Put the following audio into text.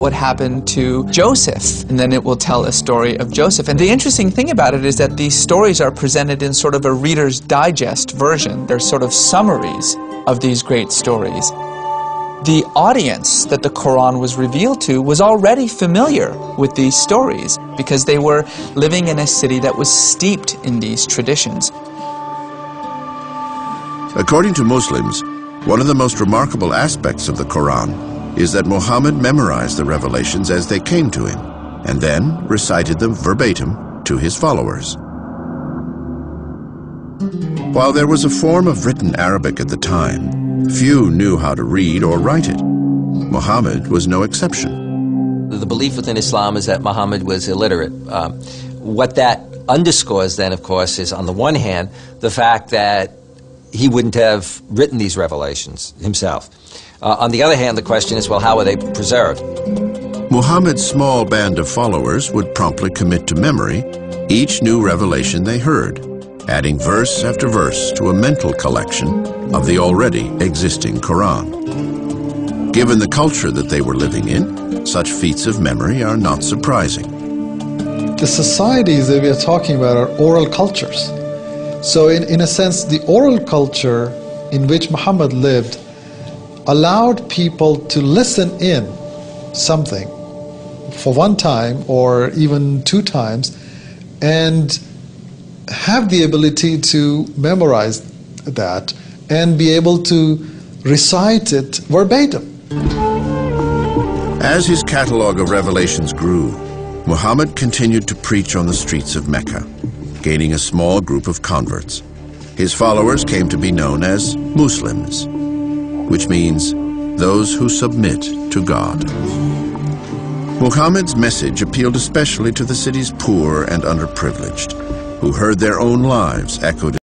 what happened to Joseph, and then it will tell a story of Joseph. And the interesting thing about it is that these stories are presented in sort of a Reader's Digest version. They're sort of summaries of these great stories. The audience that the Quran was revealed to was already familiar with these stories because they were living in a city that was steeped in these traditions. According to Muslims, one of the most remarkable aspects of the Quran is that Muhammad memorized the revelations as they came to him and then recited them verbatim to his followers. While there was a form of written Arabic at the time, few knew how to read or write it. Muhammad was no exception. The belief within Islam is that Muhammad was illiterate. Um, what that underscores then, of course, is on the one hand, the fact that he wouldn't have written these revelations himself. Uh, on the other hand, the question is, well, how are they preserved? Muhammad's small band of followers would promptly commit to memory each new revelation they heard, adding verse after verse to a mental collection of the already existing Quran. Given the culture that they were living in, such feats of memory are not surprising. The societies that we are talking about are oral cultures. So in, in a sense, the oral culture in which Muhammad lived allowed people to listen in something for one time or even two times and have the ability to memorize that and be able to recite it verbatim. As his catalog of revelations grew, Muhammad continued to preach on the streets of Mecca, gaining a small group of converts. His followers came to be known as Muslims, which means those who submit to God. Muhammad's message appealed especially to the city's poor and underprivileged, who heard their own lives echoed